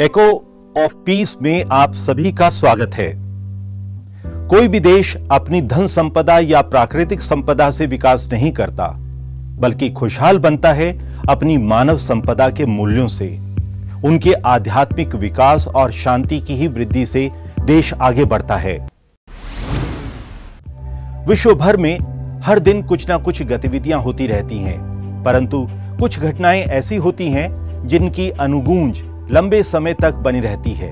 Echo of piece में आप सभी का स्वागत है। कोई भी देश अपनी धन संपदा या प्राकृतिक संपदा से विकास नहीं करता, बल्कि खुशहाल बनता है अपनी मानव संपदा के मूल्यों से। उनके आध्यात्मिक विकास और शांति की ही वृद्धि से देश आगे बढ़ता है। विश्व भर में हर दिन कुछ ना कुछ गतिविधियाँ होती रहती हैं, परंतु कुछ घटनाएँ ऐसी होती हैं जिनकी अनुगूंज लंबे समय तक बनी रहती है।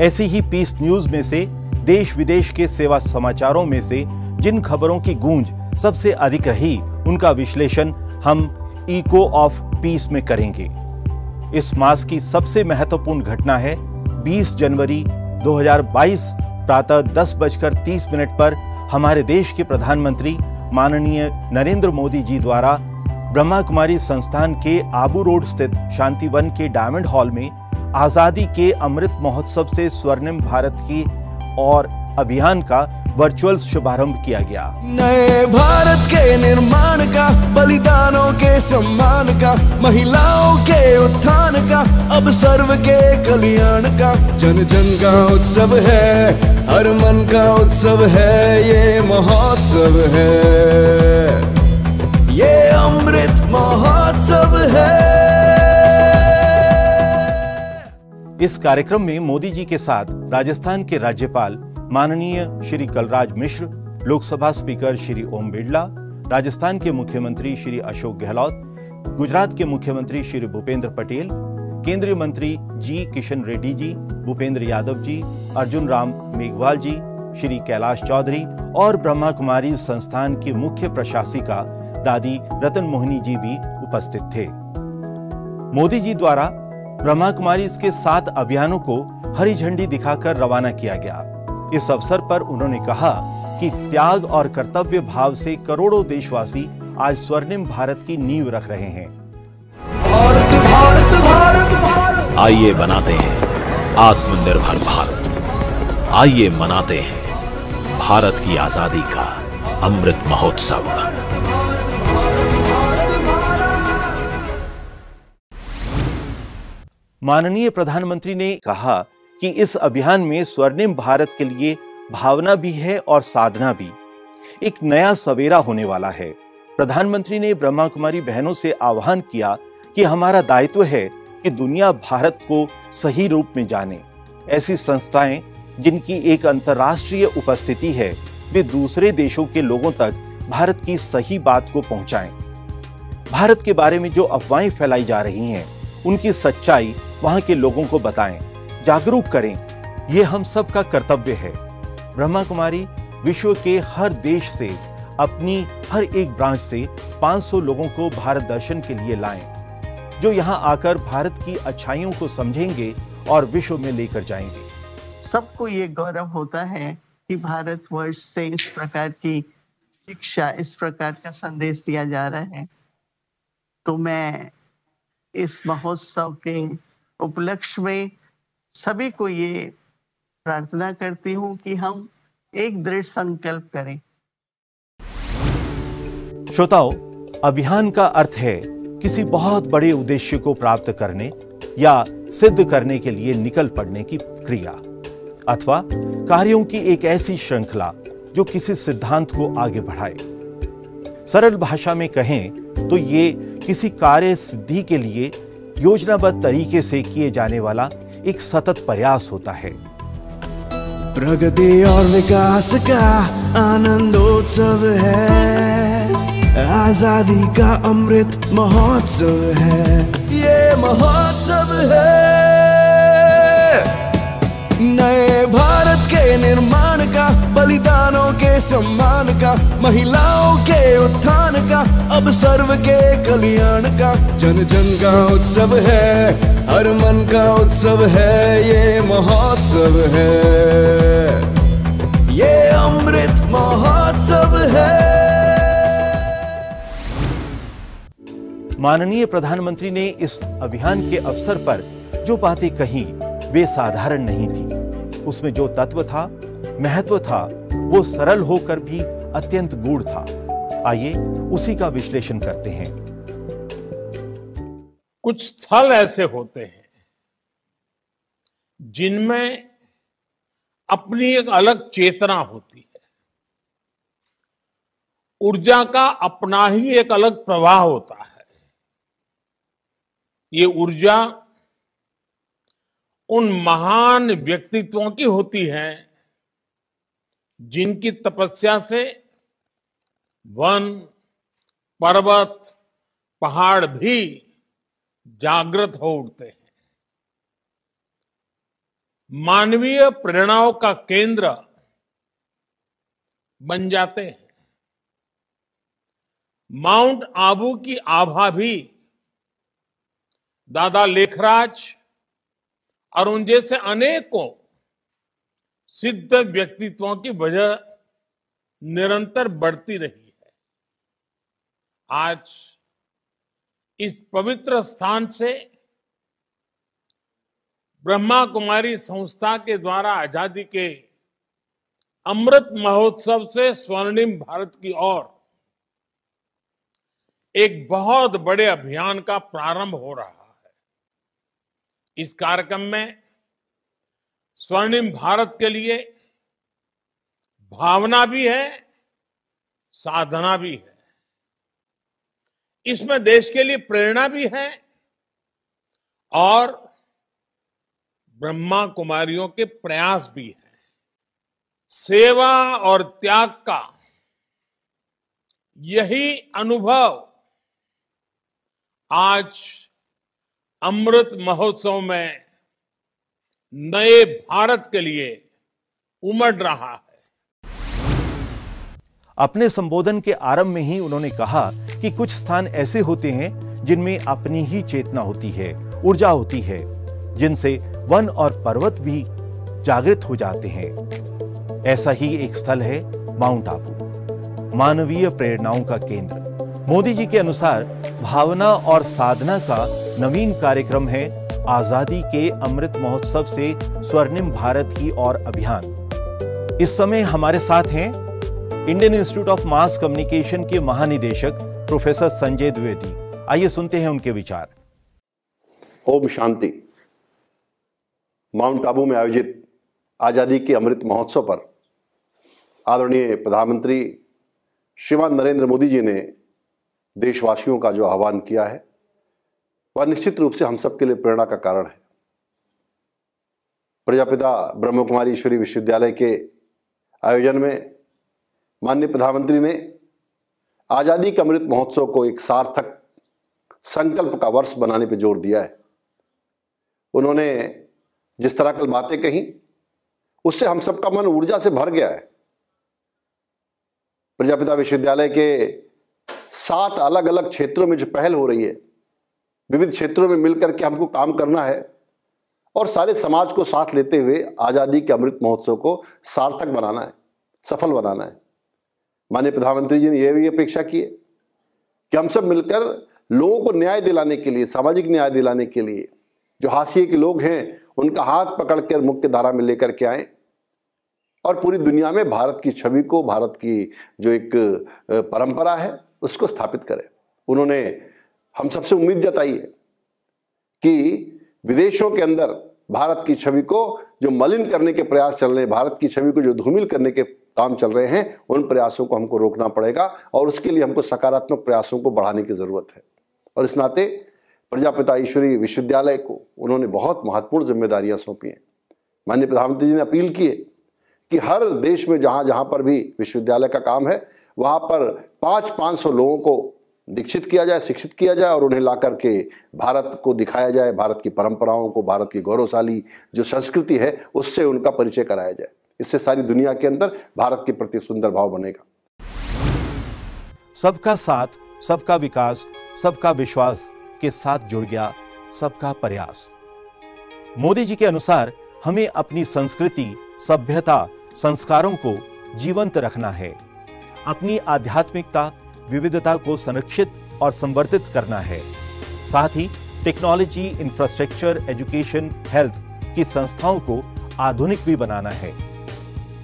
ऐसी ही पीस न्यूज़ में से, देश विदेश के सेवा समाचारों में से जिन खबरों की गूंज सबसे अधिक रही, उनका विश्लेषण हम इको ऑफ़ पीस में करेंगे। इस मास की सबसे महत्वपूर्ण घटना है 20 जनवरी 2022 प्रातः दस बजकर तीस मिनट पर हमारे देश के प्रधानमंत्री माननीय नरेंद्र मोदी जी द्वारा ब्रह्मा कुमारी संस्थान के आबू रोड स्थित शांतिवन के डायमंड हॉल में आज़ादी के अमृत महोत्सव से स्वर्णिम भारत की और अभियान का वर्चुअल शुभारंभ किया गया। नए भारत के निर्माण का, बलिदानों के सम्मान का, महिलाओं के उत्थान का, अब सर्व के कल्याण का। जन जन का उत्सव है हर मन का उत्सव है, ये महोत्सव है। ये अमृत महोत्सव है। इस कार्यक्रम में मोदी जी के साथ राजस्थान के राज्यपाल माननीय श्री कलराज मिश्र, लोकसभा स्पीकर श्री ओम बिरला, राजस्थान के मुख्यमंत्री श्री अशोक गहलोत, गुजरात के मुख्यमंत्री श्री भूपेंद्र पटेल केंद्रीय मंत्री जी किशन रेड्डी जी, भूपेंद्र यादव जी, अर्जुन राम मेघवाल जी, श्री कैलाश चौधरी और ब्रह्मा कुमारी संस्थान की मुख्य प्रशासिका दादी रतन मोहिनी जी भी उपस्थित थे। मोदी जी द्वारा ब्रह्मा कुमारी के सात अभियानों को हरी झंडी दिखाकर रवाना किया गया। इस अवसर पर उन्होंने कहा कि त्याग और कर्तव्य भाव से करोड़ों देशवासी आज स्वर्णिम भारत की नींव रख रहे हैं। आइए बनाते हैं आत्मनिर्भर भारत। आइए मनाते हैं भारत की आज़ादी का अमृत महोत्सव। माननीय प्रधानमंत्री ने कहा कि इस अभियान में स्वर्णिम भारत के लिए भावना भी है और साधना भी। एक नया सवेरा होने वाला है। प्रधानमंत्री ने ब्रह्मा कुमारी बहनों से आह्वान किया कि हमारा दायित्व है कि दुनिया भारत को सही रूप में जाने। ऐसी संस्थाएँ जिनकी एक अंतर्राष्ट्रीय उपस्थिति है, वे दूसरे देशों के लोगों तक भारत की सही बात को पहुंचाएँ। भारत के बारे में जो अफवाहें फैलाई जा रही हैं, उनकी सच्चाई वहाँ के लोगों को बताएँ। जागरूक करें, ये हम सब का कर्तव्य है। ब्रह्मा कुमारी, विश्व के हर देश से, अपनी हर एक ब्रांच से 500 लोगों को भारत दर्शन के लिए लाएँ। जो यहाँ आकर भारत की अच्छाइयों को समझेंगे और विश्व में लेकर जाएँगे। सबको ये गौरव होता है कि भारत वर्ष से इस प्रकार की शिक्षा इस प्रकार का संदेश दिया जा रहा है। तो मैं इस महोत्सव के उपलक्ष्य में सभी को ये प्रार्थना करती हूँ कि हम एक दृढ़ संकल्प करें। श्रोताओं अभियान का अर्थ है किसी बहुत बड़े उद्देश्य को प्राप्त करने या सिद्ध करने के लिए निकल पड़ने की क्रिया, अथवा कार्यों की एक ऐसी श्रृंखला जो किसी सिद्धांत को आगे बढ़ाए। सरल भाषा में कहें तो ये किसी कार्य सिद्धि के लिए योजनाबद्ध तरीके से किए जाने वाला एक सतत प्रयास होता है। प्रगति और विकास का आनंदोत्सव है। आज़ादी का अमृत महोत्सव है। ये महोत्सव है। नए भारत के निर्माण का, बलिदानों के सम्मान का, महिलाओं के उत्थान का, अब सर्व के कल्याण का। जन जन का उत्सव है, हर मन का उत्सव है, ये महोत्सव है। ये अमृत महोत्सव है। माननीय प्रधानमंत्री ने इस अभियान के अवसर पर जो बातें कही वे साधारण नहीं थी। उसमें जो तत्व था, महत्व था, वो सरल होकर भी अत्यंत गूढ़ था। आइए उसी का विश्लेषण करते हैं। कुछ स्थल ऐसे होते हैं, जिनमें अपनी एक अलग चेतना होती है। ऊर्जा का अपना ही एक अलग प्रवाह होता है। ये ऊर्जा उन महान व्यक्तित्वों की होती है जिनकी तपस्या से वन, पर्वत, पहाड़ भी जागृत हो उठते हैं। मानवीय प्रेरणाओं का केंद्र बन जाते हैं। माउंट आबू की आभा भी दादा लेखराज और उन जैसे अनेकों सिद्ध व्यक्तित्वों की वजह निरंतर बढ़ती रही है। आज इस पवित्र स्थान से ब्रह्मा कुमारी संस्था के द्वारा आज़ादी के अमृत महोत्सव से स्वर्णिम भारत की ओर एक बहुत बड़े अभियान का प्रारंभ हो रहा है इस कार्यक्रम में स्वर्णिम भारत के लिए भावना भी है, साधना भी है। इसमें देश के लिए प्रेरणा भी है और ब्रह्मा कुमारियों के प्रयास भी है। सेवा और त्याग का यही अनुभव आज अमृत महोत्सव में नए भारत के लिए उमड़ रहा है। अपने संबोधन के आरंभ में ही उन्होंने कहा कि कुछ स्थान ऐसे होते हैं जिनमें अपनी ही चेतना होती है, ऊर्जा होती है, जिनसे वन और पर्वत भी जागृत हो जाते हैं। ऐसा ही एक स्थल है माउंट आबू, मानवीय प्रेरणाओं का केंद्र। मोदी जी के अनुसार भावना और साधना का नवीन कार्यक्रम है आज़ादी के अमृत महोत्सव से स्वर्णिम भारत की ओर अभियान। इस समय हमारे साथ हैं Indian institute of mass communication के महानिदेशक प्रोफेसर संजय द्विवेदी। आइए सुनते हैं उनके विचार। ओम शांति। माउंट आबू में आयोजित आज़ादी के अमृत महोत्सव पर आदरणीय प्रधानमंत्री श्रीमान नरेंद्र मोदी जी ने देशवासियों का जो आह्वान किया है वह निश्चित रूप से हम सबके लिए प्रेरणा का कारण है। प्रजापिता ब्रह्म कुमारी ईश्वरी विश्वविद्यालय के आयोजन में माननीय प्रधानमंत्री ने आज़ादी के अमृत महोत्सव को एक सार्थक संकल्प का वर्ष बनाने पर ज़ोर दिया है। उन्होंने जिस तरह कल बातें कही, उससे हम सबका मन ऊर्जा से भर गया है। प्रजापिता विश्वविद्यालय के सात अलग अलग क्षेत्रों में जो पहल हो रही है विविध क्षेत्रों में मिलकर के हमको काम करना है। और सारे समाज को साथ लेते हुए आज़ादी के अमृत महोत्सव को सार्थक बनाना है, सफल बनाना है। माननीय प्रधानमंत्री जी ने यह भी अपेक्षा की है कि हम सब मिलकर लोगों को न्याय दिलाने के लिए, सामाजिक न्याय दिलाने के लिए, जो हाशिए के लोग हैं, उनका हाथ पकड़कर मुख्य धारा में लेकर के आए। और पूरी दुनिया में भारत की छवि को, भारत की जो एक परंपरा है, उसको स्थापित करें। उन्होंने हम सबसे उम्मीद जताई है कि विदेशों के अंदर भारत की छवि को जो मलिन करने के प्रयास चल रहे हैं, भारत की छवि को जो धूमिल करने के काम चल रहे हैं, उन प्रयासों को हमको रोकना पड़ेगा और उसके लिए हमको सकारात्मक प्रयासों को बढ़ाने की ज़रूरत है। और इस नाते प्रजापिता ईश्वरी विश्वविद्यालय को उन्होंने बहुत महत्वपूर्ण जिम्मेदारियाँ सौंपी हैं। माननीय प्रधानमंत्री जी ने अपील की है कि हर देश में जहाँ जहाँ पर भी विश्वविद्यालय का काम है, वहाँ पर पाँच पाँच सौ लोगों को दीक्षित किया जाए, शिक्षित किया जाए और उन्हें ला करके भारत को दिखाया जाए, भारत की परंपराओं को, भारत की गौरवशाली जो संस्कृति है, उससे उनका परिचय कराया जाए। इससे सारी दुनिया के अंदर भारत के प्रति सुंदर भाव बनेगा। सबका साथ, सबका विकास, सबका विश्वास के साथ जुड़ गया सबका प्रयास। मोदी जी के अनुसार हमें अपनी संस्कृति, सभ्यता, संस्कारों को जीवंत रखना है। अपनी आध्यात्मिकता विविधता को संरक्षित और संवर्धित करना है। साथ ही टेक्नोलॉजी इंफ्रास्ट्रक्चर एजुकेशन हेल्थ की संस्थाओं को आधुनिक भी बनाना है।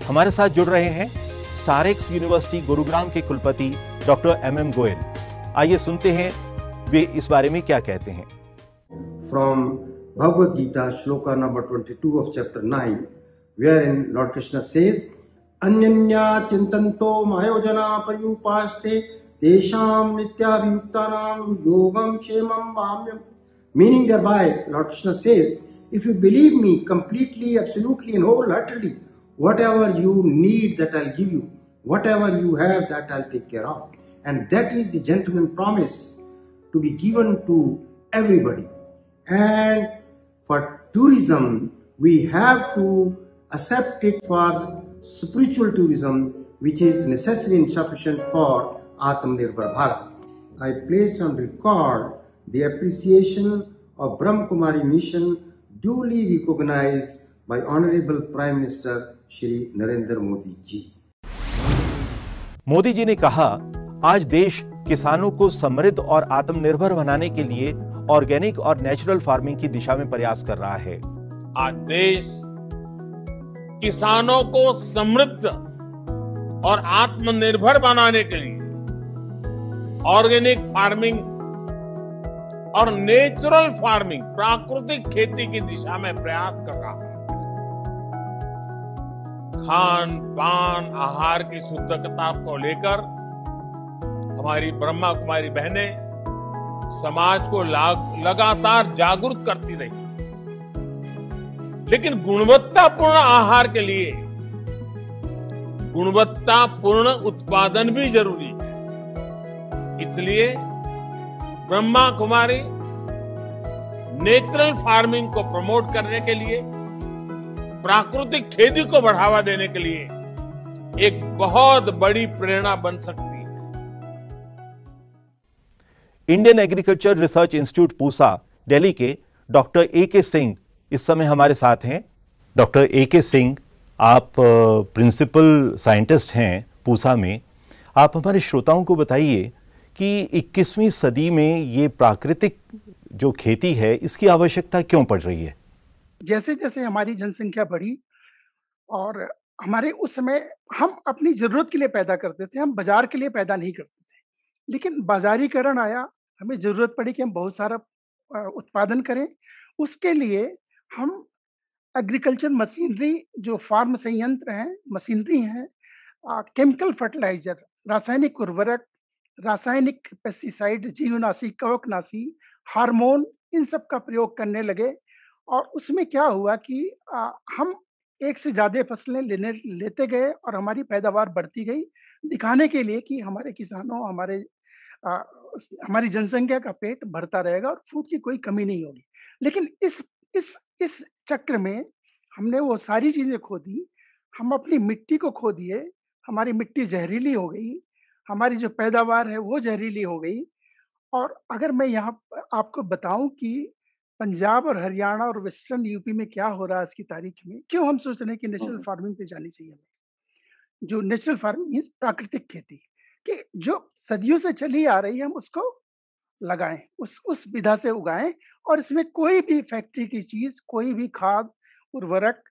हमारे साथ जुड़ रहे हैं स्टारेक्स यूनिवर्सिटी गुरुग्राम के कुलपति डॉक्टर एम एम गोयल। आइए सुनते हैं, वे इस बारे में क्या कहते हैं। From Bhagavad Gita shloka number 22 of chapter 9 wherein Lord Krishna says अन्यन्या चिंतन्तो मायोजना पर्युपास्ते Yogam chemam vamyam. Meaning thereby, Lord Krishna says, if you believe me completely, absolutely and wholeheartedly, whatever you need that I'll give you, whatever you have that I'll take care of. And that is the gentleman promise to be given to everybody. And for tourism, we have to accept it for spiritual tourism, which is necessary and sufficient for Atmanirbhar Bharat. I place on record the appreciation of Brahma Kumari mission duly recognise by honourable prime minister Shri Narendra Modi ji Modi ji ने कहा आज देश किसानों को समृद्ध और आत्मनिर्भर बनाने के लिए ऑर्गेनिक और नेचुरल फ़ार्मिंग की दिशा में प्रयास कर रहा है। आज देश किसानों को समृद्ध और आत्मनिर्भर बनाने के लिए ऑर्गेनिक फ़ार्मिंग और नेचुरल फ़ार्मिंग, प्राकृतिक खेती की दिशा में प्रयास कर रहा है। खान, पान, आहार की शुद्धता को लेकर हमारी ब्रह्मा कुमारी बहनें समाज को लगातार जागरूक करती रही। लेकिन गुणवत्तापूर्ण आहार के लिए गुणवत्तापूर्ण उत्पादन भी ज़रूरी इसलिए ब्रह्मा कुमारी नेचुरल फ़ार्मिंग को प्रमोट करने के लिए, प्राकृतिक खेती को बढ़ावा देने के लिए एक बहुत बड़ी प्रेरणा बन सकती है। Indian agriculture research institute Pusa, Delhi के डॉक्टर ए के सिंह इस समय हमारे साथ हैं। डॉक्टर ए के सिंह, आप प्रिंसिपल साइंटिस्ट हैं पूसा में। आप हमारे श्रोताओं को बताइए कि 21वीं सदी में ये प्राकृतिक जो खेती है, इसकी आवश्यकता क्यों पड़ रही है? जैसे जैसे हमारी जनसंख्या बढ़ी और हमारे उस समय हम अपनी ज़रूरत के लिए पैदा करते थे, हम बाज़ार के लिए पैदा नहीं करते थे। लेकिन बाजारीकरण आया, हमें ज़रूरत पड़ी कि हम बहुत सारा उत्पादन करें। उसके लिए हम एग्रीकल्चर मशीनरी जो फार्म संयंत्र हैं मशीनरी हैं केमिकल फर्टिलाइज़र रासायनिक उर्वरक रासायनिक पेस्टिसाइड जीवनाशी कवकनाशी हार्मोन इन सब का प्रयोग करने लगे। और उसमें क्या हुआ कि आ, हम एक से ज़्यादा फ़सलें लेने लेते गए और हमारी पैदावार बढ़ती गई दिखाने के लिए कि हमारे किसानों हमारे आ, हमारी जनसंख्या का पेट भरता रहेगा और फ़ूड की कोई कमी नहीं होगी। लेकिन इस इस इस चक्र में हमने वो सारी चीज़ें खो दी हम अपनी मिट्टी को खो दिए हमारी मिट्टी जहरीली हो गई हमारी जो पैदावार है वो जहरीली हो गई। और अगर मैं यहाँ आपको बताऊँ कि पंजाब और हरियाणा और वेस्टर्न यूपी में क्या हो रहा है आज की तारीख में क्यों हम सोच रहे हैं कि नेचुरल फ़ार्मिंग पे जानी चाहिए हमें? जो नेचुरल फ़ार्मिंग मीन्स प्राकृतिक खेती कि जो सदियों से चली आ रही है हम उसको लगाएँ उस उस विधा से उगाएँ और इसमें कोई भी फैक्ट्री की चीज़ कोई भी खाद उर्वरक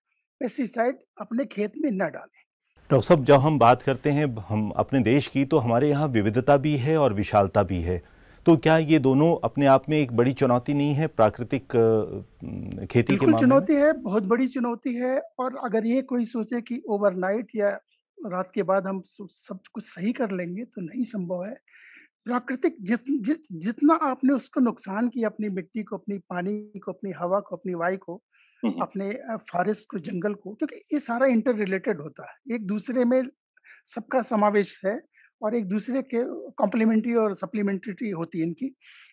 पेस्टिसाइड अपने खेत में न डालें। डॉक्टर साहब जब हम बात करते हैं हम अपने देश की तो हमारे यहाँ विविधता भी है और विशालता भी है। तो क्या ये दोनों अपने आप में एक बड़ी चुनौती नहीं है प्राकृतिक खेती के मामले चुनौती है बहुत बड़ी चुनौती है। और अगर ये कोई सोचे कि ओवरनाइट या रात के बाद हम सब कुछ सही कर लेंगे तो नहीं संभव है। प्राकृतिक जित, जि, जितना आपने उसको नुकसान किया अपनी मिट्टी को अपनी पानी को अपनी हवा को अपनी वायु को अपने फॉरेस्ट को जंगल को क्योंकि ये सारा इंटर रिलेटेड होता है। एक दूसरे में सबका समावेश है और एक दूसरे के कॉम्प्लीमेंट्री और सप्लीमेंट्री होती है इनकी।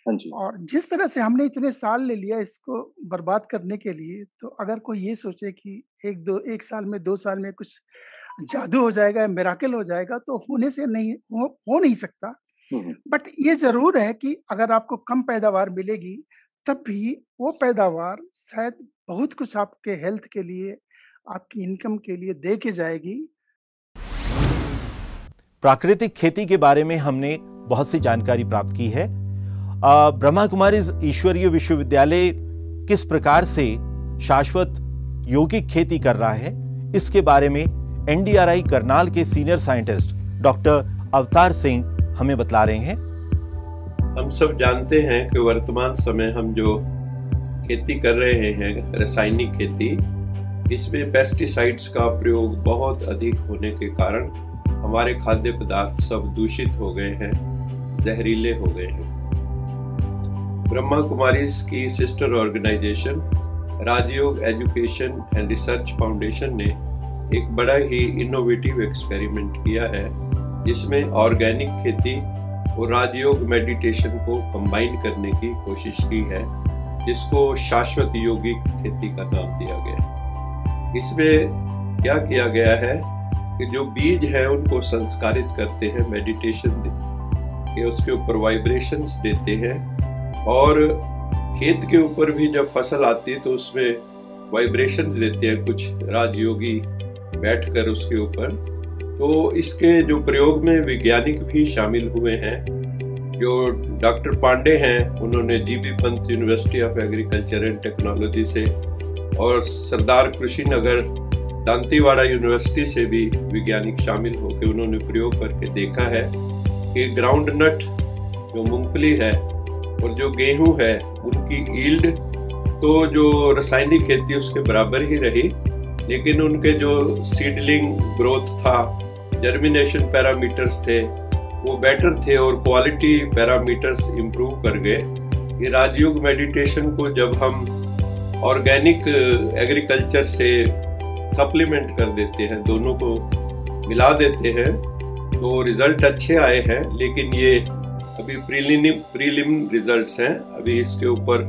हाँ और जिस तरह से हमने इतने साल ले लिया इसको बर्बाद करने के लिए तो अगर कोई ये सोचे कि एक दो एक साल में दो साल में कुछ जादू हो जाएगा मेराकिल हो जाएगा तो होने से नहीं हो, हो नहीं सकता। बट ये ज़रूर है कि अगर आपको कम पैदावार मिलेगी तब भी वो पैदावार शायद बहुत कुछ आपके हेल्थ के लिए आपकी इनकम के लिए दे के जाएगी। प्राकृतिक खेती के बारे में हमने बहुत सी जानकारी प्राप्त की है। ब्रह्मा कुमारी ईश्वरीय विश्वविद्यालय किस प्रकार से शाश्वत यौगिक खेती कर रहा है इसके बारे में एनडीआरआई करनाल के senior scientist doctor Avtar Singh हमें बतला रहे हैं। हम सब जानते हैं कि वर्तमान समय हम जो खेती कर रहे हैं, रासायनिक खेती, इसमें पेस्टिसाइड्स का प्रयोग बहुत अधिक होने के कारण हमारे खाद्य पदार्थ सब दूषित हो गए हैं, जहरीले हो गए हैं। ब्रह्मा कुमारी की sister organisation Rajyoga education and research foundation ने एक बड़ा ही इनोवेटिव एक्सपेरिमेंट किया है, जिसमें ऑर्गेनिक खेती और राजयोग मेडिटेशन को कंबाइन करने की कोशिश की है। जिसको शाश्वत योगिक खेती का नाम दिया गया इसमें क्या किया गया है कि जो बीज है उनको संस्कारित करते हैं मेडिटेशन के उसके ऊपर वाइब्रेशंस देते हैं, और खेत के ऊपर भी जब फ़सल आती है तो उसमें वाइब्रेशंस देते हैं, कुछ राजयोगी बैठकर उसके ऊपर। तो इसके जो प्रयोग में वैज्ञानिक भी शामिल हुए हैं। जो डॉक्टर पांडे हैं, उन्होंने GB Pant university of agriculture and technology से और सरदार कृषि नगर दांतीवाड़ा यूनिवर्सिटी से भी वैज्ञानिक शामिल होकर उन्होंने प्रयोग करके देखा है कि ग्राउंड नट जो मूंगफली है और जो गेहूँ है, उनकी ईल्ड तो जो रासायनिक खेती उसके बराबर ही रही। लेकिन उनके जो सीडलिंग ग्रोथ था जर्मिनेशन पैरामीटर्स थे वो बेटर थे और क्वालिटी पैरामीटर्स इम्प्रूव कर गए। ये राजयोग मेडिटेशन को जब हम ऑर्गेनिक एग्रीकल्चर से सप्लीमेंट कर देते हैं, दोनों को मिला देते हैं तो रिज़ल्ट अच्छे आए हैं, लेकिन ये अभी प्रीलिम प्रीलिम रिजल्ट्स हैं। अभी इसके ऊपर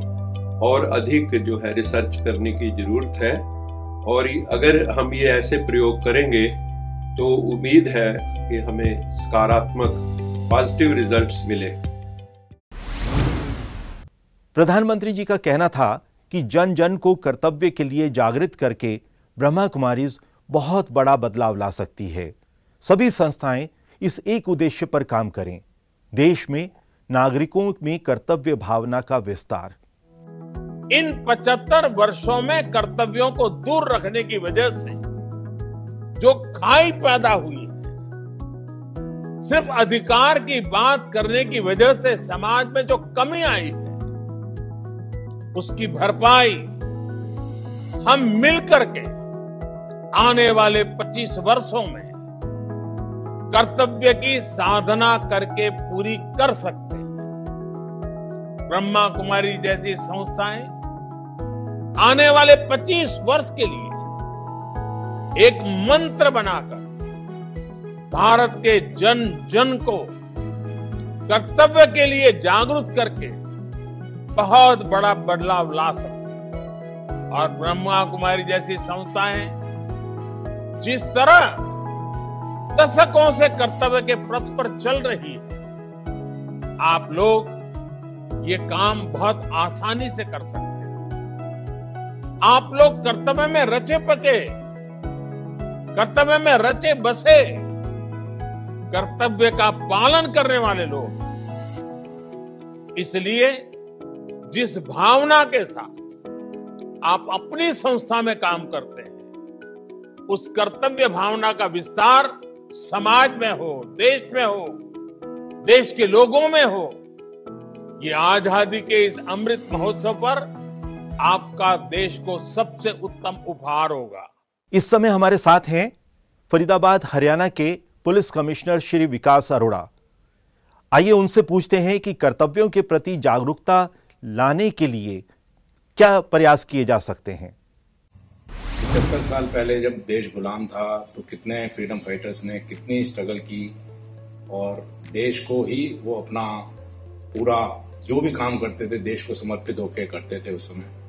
और अधिक जो है रिसर्च करने की ज़रूरत है। और अगर हम ये ऐसे प्रयोग करेंगे तो उम्मीद है कि हमें सकारात्मक पॉजिटिव रिजल्ट्स मिले। प्रधानमंत्री जी का कहना था कि जन जन को कर्तव्य के लिए जागृत करके ब्रह्मा कुमारीज बहुत बड़ा बदलाव ला सकती है। सभी संस्थाएँ इस एक उद्देश्य पर काम करें। देश में नागरिकों में कर्तव्य भावना का विस्तार। इन 75 वर्षों में कर्तव्यों को दूर रखने की वजह से जो खाई पैदा हुई है सिर्फ़ अधिकार की बात करने की वजह से समाज में जो कमी आई है, उसकी भरपाई हम मिलकर के आने वाले 25 वर्षों में कर्तव्य की साधना करके पूरी कर सकते हैं। ब्रह्मा कुमारी जैसी संस्थाएँ आने वाले 25 वर्ष के लिए एक मंत्र बनाकर भारत के जन जन को कर्तव्य के लिए जागरूक करके बहुत बड़ा बदलाव ला सकते और ब्रह्मा कुमारी जैसी संस्थाएँ जिस तरह दशकों से कर्तव्य के पथ पर चल रही है, आप लोग ये काम बहुत आसानी से कर सकते हैं। आप लोग कर्तव्य में रचे पचे, कर्तव्य में रचे बसे कर्तव्य का पालन करने वाले लोग। इसलिए जिस भावना के साथ आप अपनी संस्था में काम करते हैं, उस कर्तव्य भावना का विस्तार समाज में हो, देश में हो, देश के लोगों में हो, ये आज़ादी के इस अमृत महोत्सव पर आपका देश को सबसे उत्तम उपहार होगा। इस समय हमारे साथ हैं फरीदाबाद, हरियाणा के पुलिस कमिश्नर श्री विकास अरोड़ा। आइए उनसे पूछते हैं कि कर्तव्यों के प्रति जागरूकता लाने के लिए क्या प्रयास किए जा सकते हैं? पचहत्तर साल पहले जब देश गुलाम था तो कितने फ्रीडम फाइटर्स ने कितनी स्ट्रगल की और देश को ही वो अपना पूरा जो भी काम करते थे, देश को समर्पित होकर करते थे उस समय।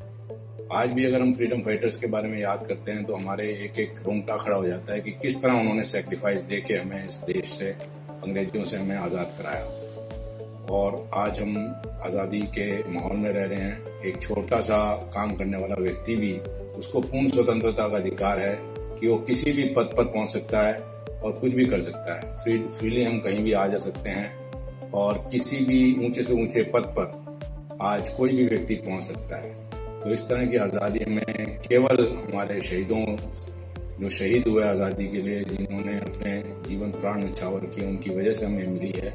आज भी अगर हम फ्रीडम फाइटर्स के बारे में याद करते हैं तो हमारे एक एक रोंगटा खड़ा हो जाता है कि किस तरह उन्होंने सेक्रीफाइस दे के हमें इस देश से अंग्रेजियों से हमें आज़ाद कराया। और आज हम आज़ादी के माहौल में रह रहे हैं। एक छोटा सा काम करने वाला व्यक्ति भी, उसको पूर्ण स्वतंत्रता का अधिकार है कि वो किसी भी पद पर पहुँच सकता है और कुछ भी कर सकता है। फ्री फ्रीली हम कहीं भी आ जा सकते हैं और किसी भी ऊँचे से ऊँचे पद पर आज कोई भी व्यक्ति पहुँच सकता है। तो इस तरह की आज़ादी हमें केवल हमारे शहीदों जो शहीद हुए आज़ादी के लिए जिन्होंने अपने जीवन प्राण निछावर किए उनकी वजह से हमें मिली है।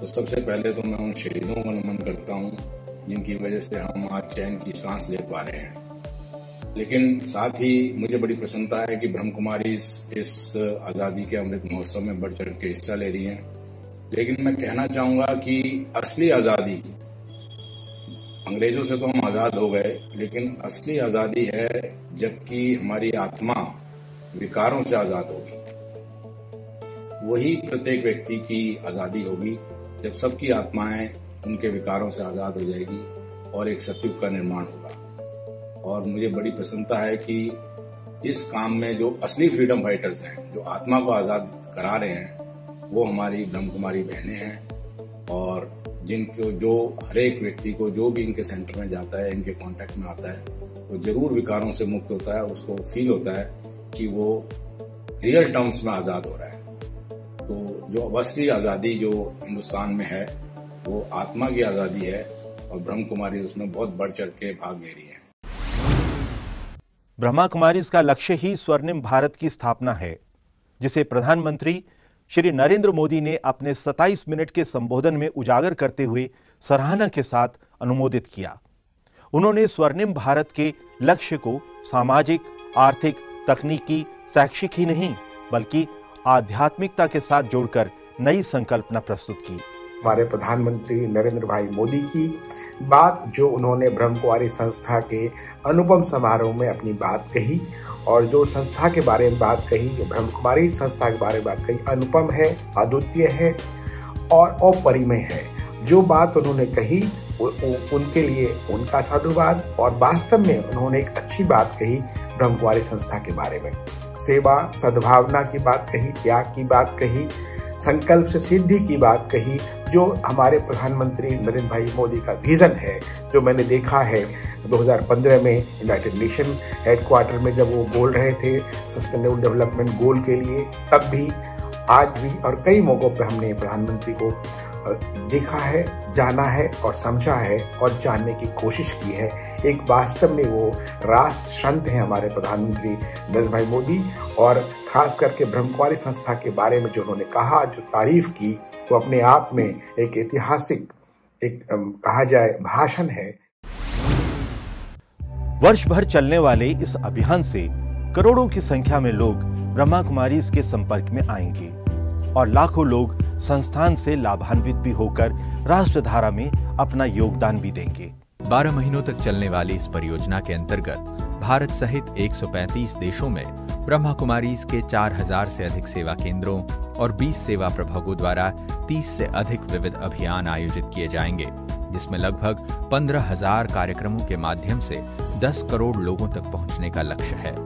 तो सबसे पहले तो मैं उन शहीदों को नमन करता हूँ जिनकी वजह से हम आज चैन की सांस ले पा रहे हैं। लेकिन साथ ही मुझे बड़ी प्रसन्नता है कि ब्रह्म कुमारी इस, इस आज़ादी के अमृत महोत्सव में बढ़ चढ़ के हिस्सा ले रही हैं। लेकिन मैं कहना चाहूँगा कि असली आज़ादी अंग्रेज़ों से तो हम आज़ाद हो गए, लेकिन असली आज़ादी है जबकि हमारी आत्मा विकारों से आज़ाद होगी। वही प्रत्येक व्यक्ति की आज़ादी होगी, जब सबकी आत्माएँ उनके विकारों से आज़ाद हो जाएगी और एक सत्युग का निर्माण होगा। और मुझे बड़ी प्रसन्नता है कि इस काम में जो असली फ्रीडम फाइटर्स हैं, जो आत्मा को आज़ाद करा रहे हैं, वो हमारी ब्रह्म कुमारी बहनें हैं और जिनको जो हर एक व्यक्ति को जो भी इनके सेंटर में जाता है, इनके कांटेक्ट में आता है, वो ज़रूर विकारों से मुक्त होता है, उसको फील होता है कि वो रियल टर्म्स में आज़ाद हो रहा है। तो जो असली आज़ादी जो हिंदुस्तान में है, वो आत्मा की आज़ादी है और ब्रह्म कुमारी उसमें बहुत बढ़ चढ़ के भाग ले रही है। ब्रह्मा कुमारी का लक्ष्य ही स्वर्णिम भारत की स्थापना है, जिसे प्रधानमंत्री श्री नरेंद्र मोदी ने अपने 27 मिनट के संबोधन में उजागर करते हुए सराहना के साथ अनुमोदित किया। उन्होंने स्वर्णिम भारत के लक्ष्य को सामाजिक, आर्थिक, तकनीकी, शैक्षिक ही नहीं, बल्कि आध्यात्मिकता के साथ जोड़कर नई संकल्पना प्रस्तुत की। हमारे प्रधानमंत्री नरेंद्र भाई मोदी की बात जो उन्होंने ब्रह्म कुमारी संस्था के अनुपम समारोह में अपनी बात कही और जो संस्था के बारे में बात कही ब्रह्म कुमारी संस्था के बारे में बात कही अनुपम है अद्वितीय है और अपरिमय है। जो बात उन्होंने कही उ, उ, उनके लिए उनका साधुवाद और वास्तव में उन्होंने एक अच्छी बात कही ब्रह्म कुमारी संस्था के बारे में। सेवा सद्भावना की बात कही त्याग की बात कही संकल्प से सिद्धि की बात कही, जो हमारे प्रधानमंत्री नरेंद्र भाई मोदी का विजन है, जो मैंने देखा है 2015 में यूनाइटेड नेशन हेडक्वार्टर में जब वो बोल रहे थे सस्टेनेबल डेवलपमेंट गोल के लिए, तब भी, आज भी और कई मौक़ों पर हमने प्रधानमंत्री को देखा है, जाना है और समझा है और जानने की कोशिश की है। एक वास्तव में वो राष्ट्र संत हैं हमारे प्रधानमंत्री नरेंद्र भाई मोदी और खास करके ब्रह्मकुमारी संस्था के बारे में जो उन्होंने कहा, जो तारीफ़ की, वो अपने आप में एक ऐतिहासिक, एक कहा जाए, भाषण है। वर्ष भर चलने वाले इस अभियान से करोड़ों की संख्या में लोग ब्रह्मा कुमारी के संपर्क में आएँगे और लाखों लोग संस्थान से लाभान्वित भी होकर राष्ट्रधारा में अपना योगदान भी देंगे। 12 महीनों तक चलने वाली इस परियोजना के अंतर्गत भारत सहित 135 देशों में ब्रह्मा कुमारी के 4000 से अधिक सेवा केंद्रों और 20 सेवा प्रभागों द्वारा 30 से अधिक विविध अभियान आयोजित किए जाएँगे जिसमें लगभग 15,000 कार्यक्रमों के माध्यम से 10 करोड़ लोगों तक पहुँचने का लक्ष्य है।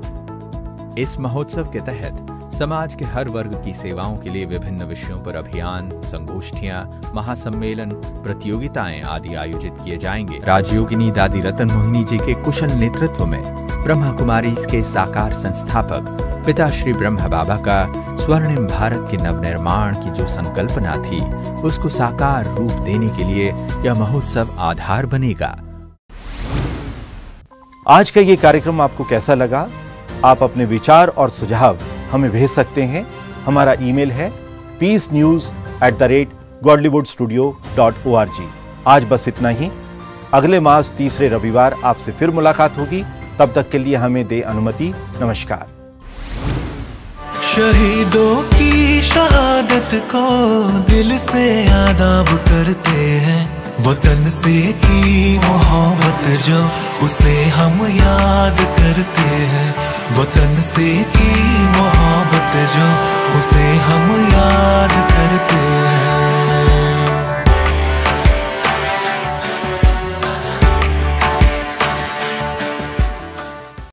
इस महोत्सव के तहत समाज के हर वर्ग की सेवाओं के लिए विभिन्न विषयों पर अभियान, संगोष्ठियाँ, महासम्मेलन, प्रतियोगिताएँ आदि आयोजित किए जाएँगे। राजयोगिनी दादी रतन मोहिनी जी के कुशल नेतृत्व में ब्रह्मा कुमारी के साकार संस्थापक, पिता श्री ब्रह्म बाबा का स्वर्णिम भारत के नवनिर्माण की जो संकल्पना थी, उसको साकार रूप देने के लिए यह महोत्सव आधार बनेगा। आज का ये कार्यक्रम आपको कैसा लगा? आप अपने विचार और सुझाव हमें भेज सकते हैं। हमारा ईमेल है peace news at the rate Godlywood studio dot O R G आज बस इतना ही। अगले मास तीसरे रविवार आपसे फिर मुलाकात होगी। तब तक के लिए हमें दे अनुमति। नमस्कार। शहीदों की शहादत को दिल से आदाब करते हैं। वतन से की मोहब्बत जो उसे हम याद करते हैं। वतन से मोहब्बत जो उसे हम याद करते